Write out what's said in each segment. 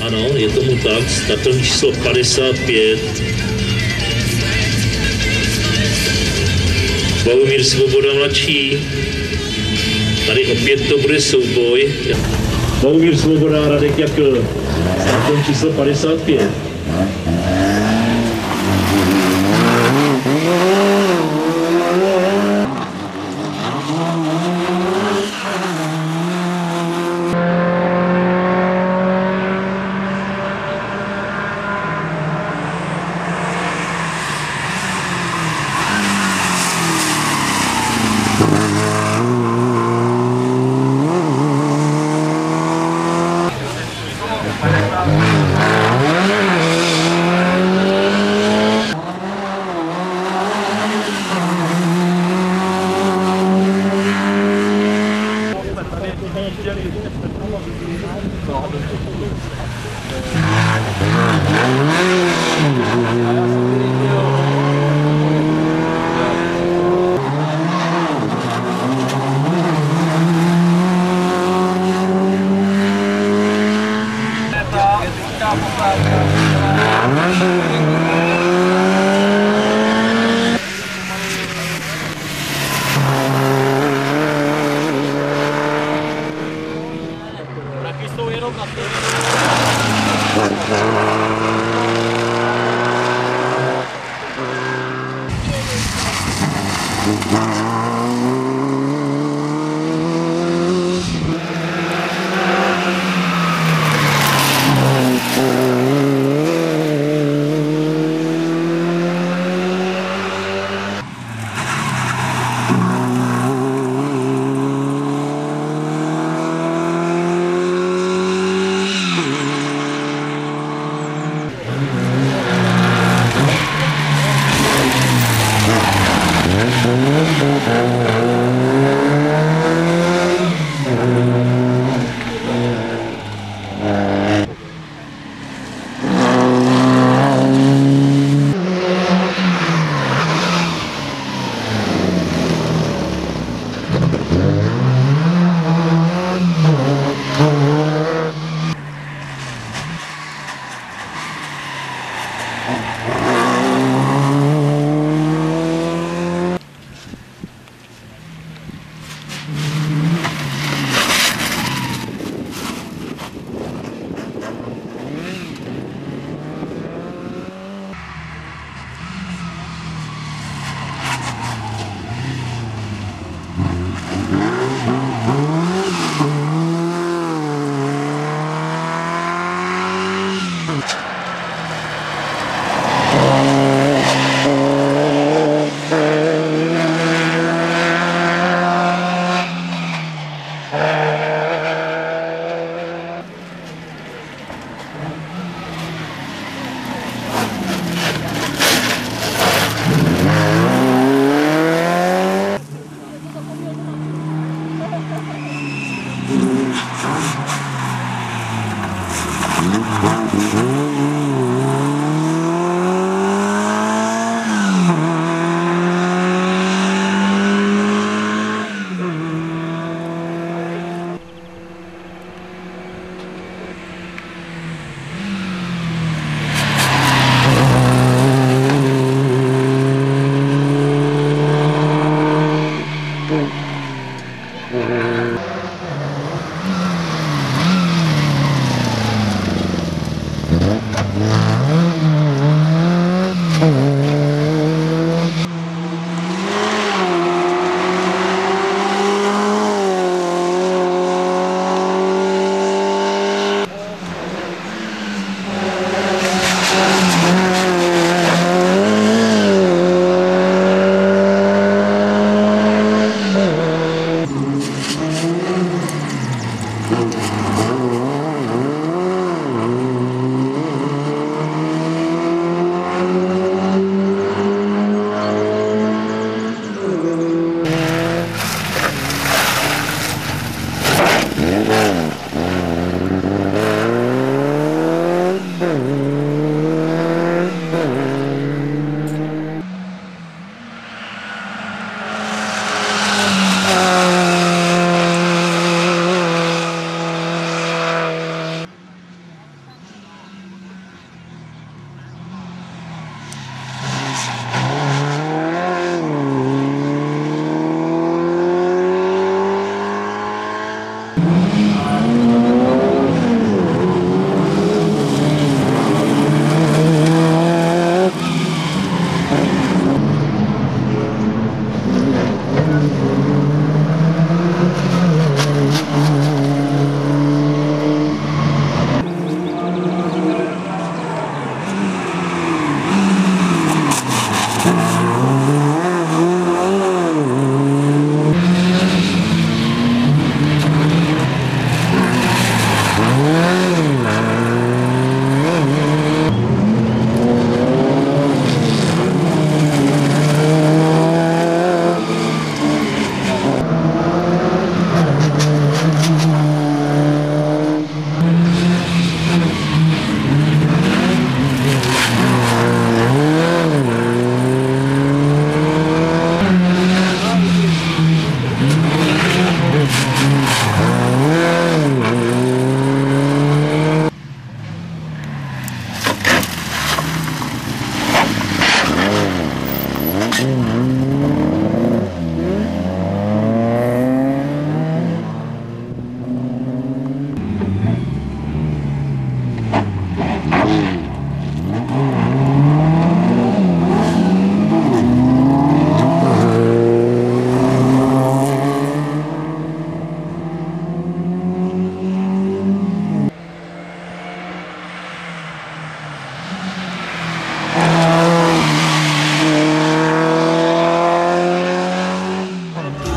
Ano, je tomu tak. Startovní číslo 55. Bohumír Svoboda mladší. Tady opět to bude souboj. Bohumír Svoboda, Radek Jakl. Startovní číslo 55. Mm-hmm.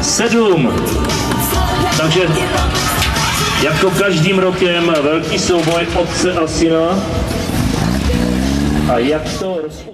7. Takže jako každým rokem velký souboj otce a syna. A jak to rozpůsobí?